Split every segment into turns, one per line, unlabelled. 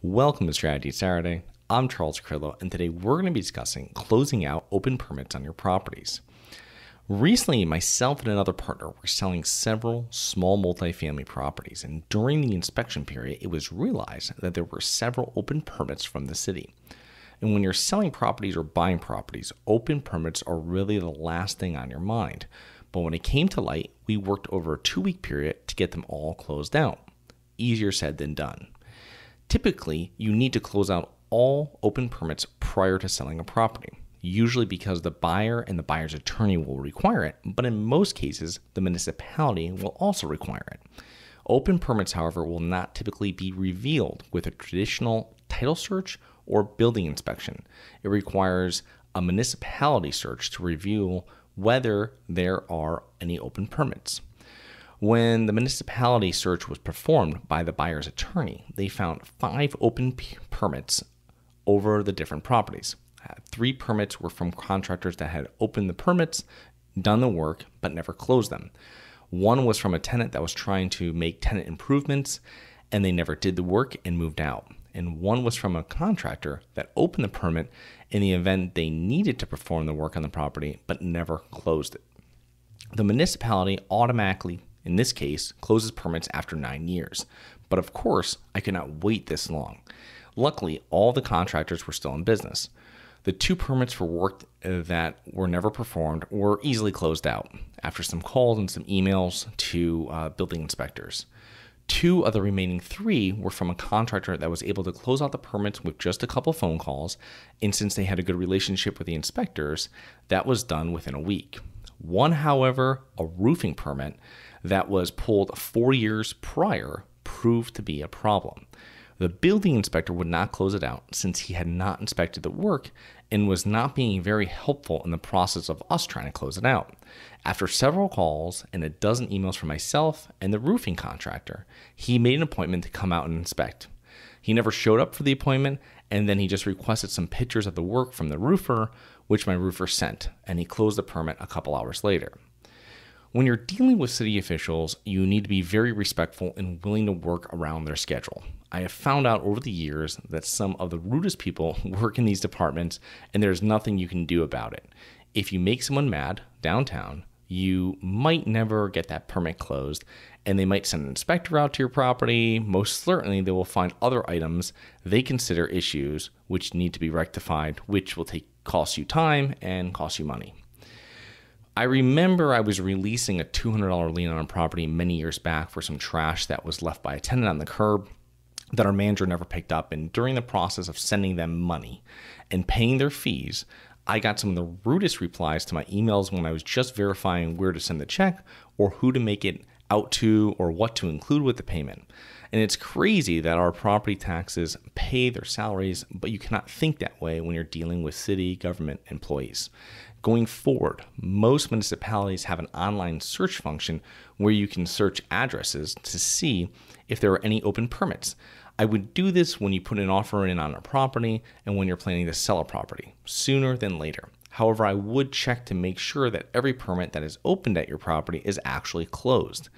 Welcome to Strategy Saturday. I'm Charles Carillo, and today we're going to be discussing closing out open permits on your properties. Recently, myself and another partner were selling several small multifamily properties, and during the inspection period, it was realized that there were several open permits from the city. And when you're selling properties or buying properties, open permits are really the last thing on your mind. But when it came to light, we worked over a two week period to get them all closed out. Easier said than done. Typically, you need to close out all open permits prior to selling a property, usually because the buyer and the buyer's attorney will require it, but in most cases, the municipality will also require it. Open permits, however, will not typically be revealed with a traditional title search or building inspection. It requires a municipality search to reveal whether there are any open permits. When the municipality search was performed by the buyer's attorney, they found five open p- permits over the different properties. Uh, three permits were from contractors that had opened the permits, done the work, but never closed them. One was from a tenant that was trying to make tenant improvements and they never did the work and moved out and one was from a contractor that opened the permit in the event they needed to perform the work on the property but never closed it. The municipality automatically, in this case, closes permits after nine years. But of course, I could not wait this long. Luckily, all the contractors were still in business. The two permits for work that were never performed were easily closed out after some calls and some emails to uh, building inspectors. Two of the remaining three were from a contractor that was able to close out the permits with just a couple phone calls. And since they had a good relationship with the inspectors, that was done within a week. One, however, a roofing permit that was pulled four years prior, proved to be a problem. The building inspector would not close it out since he had not inspected the work and was not being very helpful in the process of us trying to close it out. After several calls and a dozen emails from myself and the roofing contractor, he made an appointment to come out and inspect. He never showed up for the appointment, and then he just requested some pictures of the work from the roofer, which my roofer sent, and he closed the permit a couple hours later. When you're dealing with city officials, you need to be very respectful and willing to work around their schedule. I have found out over the years that some of the rudest people work in these departments, and there's nothing you can do about it. If you make someone mad downtown, you might never get that permit closed, and they might send an inspector out to your property. Most certainly, they will find other items they consider issues which need to be rectified, which will take cost you time and cost you money. I remember I was releasing a $200 lien on a property many years back for some trash that was left by a tenant on the curb that our manager never picked up. And during the process of sending them money and paying their fees, I got some of the rudest replies to my emails when I was just verifying where to send the check or who to make it out to or what to include with the payment. And it's crazy that our property taxes pay their salaries, but you cannot think that way when you're dealing with city government employees. Going forward, most municipalities have an online search function where you can search addresses to see if there are any open permits. I would do this when you put an offer in on a property and when you're planning to sell a property, sooner than later. However, I would check to make sure that every permit that is opened at your property is actually closed.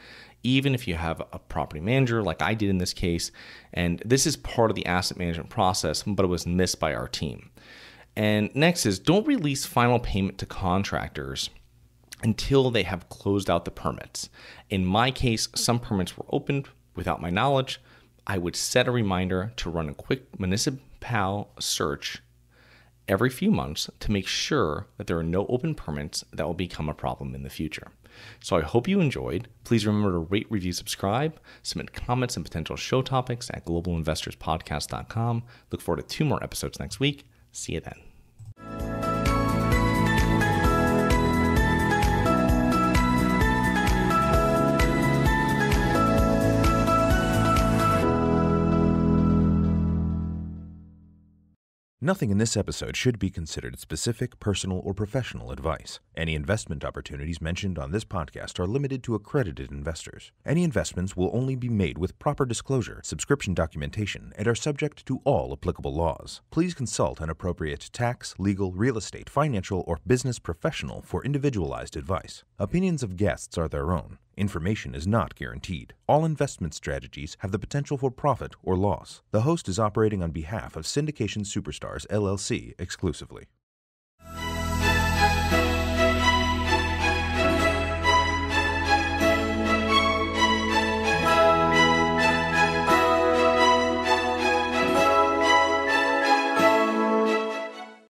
Even if you have a property manager, like I did in this case, and this is part of the asset management process, but it was missed by our team. And next is don't release final payment to contractors until they have closed out the permits. In my case, some permits were opened without my knowledge. I would set a reminder to run a quick municipal search every few months to make sure that there are no open permits that will become a problem in the future. So I hope you enjoyed. Please remember to rate, review, subscribe, submit comments and potential show topics at globalinvestorspodcast.com. Look forward to two more episodes next week. See you then.
Nothing in this episode should be considered specific, personal, or professional advice. Any investment opportunities mentioned on this podcast are limited to accredited investors. Any investments will only be made with proper disclosure, subscription documentation, and are subject to all applicable laws. Please consult an appropriate tax, legal, real estate, financial, or business professional for individualized advice. Opinions of guests are their own. Information is not guaranteed. All investment strategies have the potential for profit or loss. The host is operating on behalf of Syndication Superstars LLC exclusively.